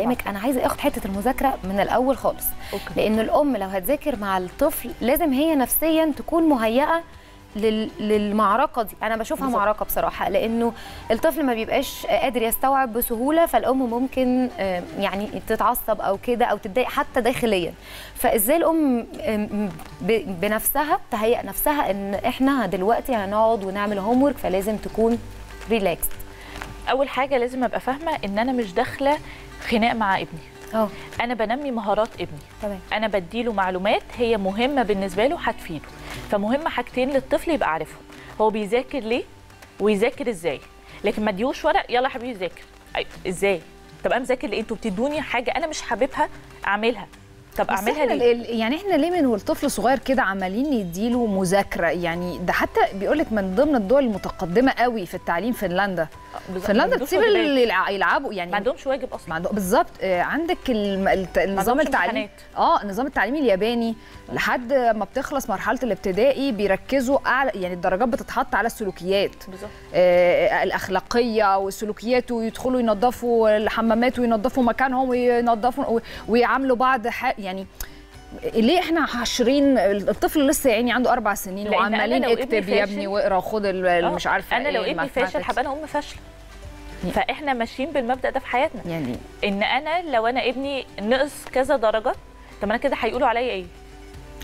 كلامك أنا عايزة أخد حتة المذاكرة من الأول خالص. أوكي. لأن الأم لو هتذاكر مع الطفل لازم هي نفسيا تكون مهيئة لل... للمعركة دي. أنا بشوفها بالظبط. معركة بصراحة لأنه الطفل ما بيبقاش قادر يستوعب بسهولة فالأم ممكن يعني تتعصب أو كده أو تتضايق حتى داخليا. فإزاي الأم بنفسها تهيئ نفسها إن إحنا دلوقتي هنقعد ونعمل هوم فلازم تكون ريلاكس أول حاجة لازم أبقى فاهمة إن أنا مش داخلة خناق مع ابني. أه. أنا بنمي مهارات ابني. تمام. أنا بديله معلومات هي مهمة بالنسبة له هتفيده. فمهم حاجتين للطفل يبقى عارفهم. هو بيذاكر ليه؟ ويذاكر إزاي؟ لكن ما اديهوش ورق يلا يا حبيبي ذاكر. إزاي؟ طب أنا مذاكر ليه أنتوا بتدوني حاجة أنا مش حاببها أعملها. طب أعملها ليه؟ يعني إحنا ليه من والطفل صغير كده عمالين نديله مذاكرة؟ يعني ده حتى بيقول لك من ضمن الدول المتقدمة قوي في التعليم فنلندا. فنلندا عندوش تسيب واجبات. اللي يلع- يلعبوا يعني ما عندهمش واجب أصلا ما عنده بالظبط آه، عندك النظام التعليمي. آه النظام التعليمي الياباني لحد ما بتخلص مرحلة الابتدائي بيركزوا اعلى يعني الدرجات بتتحط على السلوكيات بالظبط آه، الأخلاقية والسلوكيات ويدخلوا ينظفوا الحمامات وينظفوا مكانهم وينظفوا ويعاملوا بعض يعني ليه إحنا حاشرين الطفل لسه يعني عنده أربع سنين وعمالين لو اكتب يا ابني واقرأ وخد ال- آه، مش عارفة أنا لو إيه ابني فاشل. هبقى أنا أم فاشلة. يعني- فإحنا ماشيين بالمبدأ ده في حياتنا. يعني إن أنا لو أنا ابني نقص كذا درجة طب أنا كده هيقولوا عليا إيه؟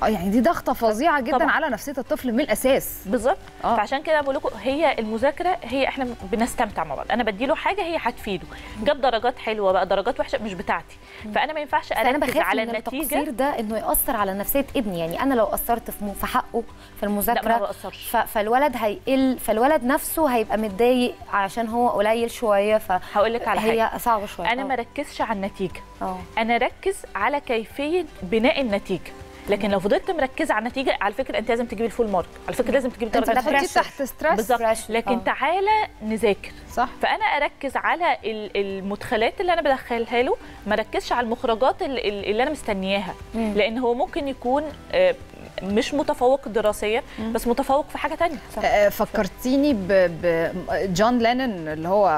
آه يعني دي ضغطة فظيعة جدا طبعاً. على نفسية الطفل من الأساس. بالظبط. آه. فعشان كده بقول لكم هي المذاكرة هي إحنا بنستمتع مع بعض. أنا بديله حاجة هي هتفيده. جاب درجات حلوة بقى درجات وحشة مش بتاعتي. فأنا ما ينفعش أركز بخاف على من التقصير النتيجه ده إنه يأثر على نفسية ابني. يعني أنا لو قصرت في, في حقه في لا ما المذاكرة بقصرش. ف- فالولد هيقل فالولد نفسه هيبقى متضايق عشان هو قليل شوية هقول لك على حاجة. فهي صعبة شوية. أنا آه. ما ركزش على النتيجة. آه. أنا ركز على كيفية بناء النتيجة. لكن لو فضلت مركزة على النتيجة على فكرة أنت لازم تجيبي ال full mark. على فكرة لازم تجيبي درجة pressure. تحت stress بالظبط. لكن آه. تعالى نذاكر. صح. فأنا أركز على ال- المدخلات اللي أنا بدخلها له ما أركزش على المخرجات ال- ال- اللي أنا مستنياها. مم. لأن هو ممكن يكون آه، مش متفوق دراسيا بس متفوق في حاجة تانية. آه، فكرتيني بجون لينن اللي هو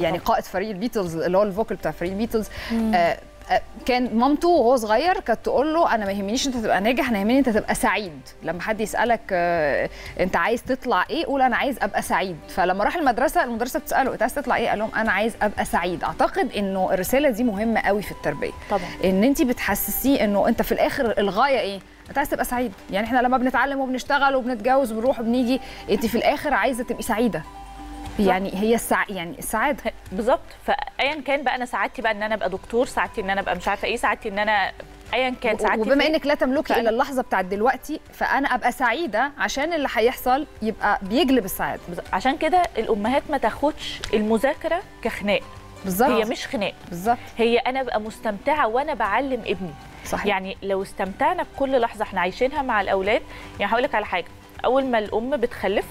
يعني قائد فريق البيتلز اللي هو ال vocal بتاع فريق البيتلز آه، آه، كان مامته وهو صغير كانت تقول له أنا ما يهمنيش أنت تبقى ناجح أنا يهمني أنت تبقى سعيد. لما حد يسألك آه، أنت عايز تطلع إيه قول أنا عايز أبقى سعيد. فلما راح المدرسة المدرسة بتسأله أنت عايز تطلع إيه؟ قال لهم أنا عايز أبقى سعيد. أعتقد إنه الرسالة دي مهمة قوي في التربية. طبعا. إن أنت بتحسسيه إنه أنت في الآخر الغاية إيه؟ أنت عايز تبقى سعيد. يعني إحنا لما بنتعلم وبنشتغل وبنتجوز وبنروح وبنيجي أنت في الآخر عايزة تبقي سعيدة. يعني هي السع... يعني السعاده بالظبط. فايا كان بقى أنا سعادتي بقى إن أنا أبقى دكتور سعادتي إن أنا أبقى مش عارفة إيه سعادتي إن أنا ايا كان سعادتي وبما فين. إنك لا تملكي فأنا- إلا اللحظة بتاعت دلوقتي فأنا أبقى سعيدة عشان اللي هيحصل يبقى بيجلب السعادة. بالظبط. عشان كده الأمهات ما تاخدش المذاكرة كخناق. بالظبط. هي مش خناق. بالظبط. هي أنا ابقى مستمتعة وأنا بعلم ابني. صحيح. يعني لو استمتعنا بكل لحظة إحنا عايشينها مع الأولاد يعني هقول لك على حاجة. أول ما الأم بتخلف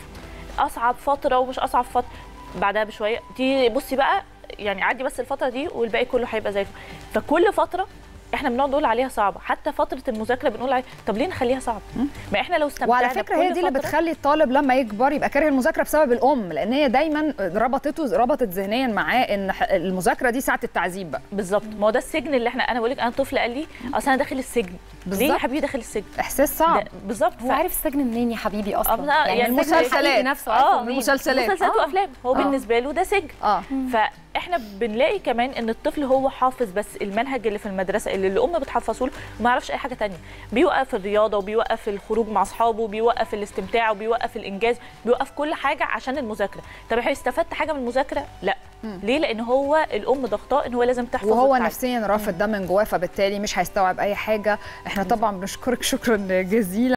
أصعب فترة ومش أصعب فتره بعدها بشوية. دي بصي بقى يعني عدي بس الفترة دي والباقي كله هيبقى زي فكل فترة إحنا بنقعد نقول عليها صعبة حتى فترة المذاكرة بنقول عليها طب ليه نخليها صعبة ما إحنا لو استمتعنا وعلى فكرة هي دي اللي بتخلي الطالب لما يكبر يبقى كاره المذاكرة بسبب الأم لأن هي دايما ربطته ربطت ذهنيا معاه إن المذاكرة دي ساعة التعذيب بقى بالظبط ما هو ده السجن اللي إحنا أنا بقول لك أنا طفل قال لي أصل أنا داخل السجن ليه يا بالظبط. حبيبي داخل السجن إحساس صعب بالظبط هو ف- عارف السجن منين يا حبيبي أصلا يعني السجن المسلسلات. نفسه آه، منين. المسلسلات. مسلسلات آه. وأفلام هو آه. بالنسبة له ده سجن آه فإحنا بنلاقي كمان إن الطفل هو حافظ بس المنهج اللي في المدرسة اللي الام بتحفظه له وما يعرفش أي حاجة تانية. بيوقف الرياضة وبيوقف الخروج مع أصحابه وبيوقف الاستمتاع وبيوقف الإنجاز بيوقف كل حاجة عشان المذاكرة. طب استفدت حاجة من المذاكرة؟ لا. ليه؟ لأن هو الأم ضغطاه إن هو لازم تحفظ وهو. نفسيا رافض ده من جواه فبالتالي مش هيستوعب أي حاجة. إحنا طبعا بنشكرك شكرا جزيلا.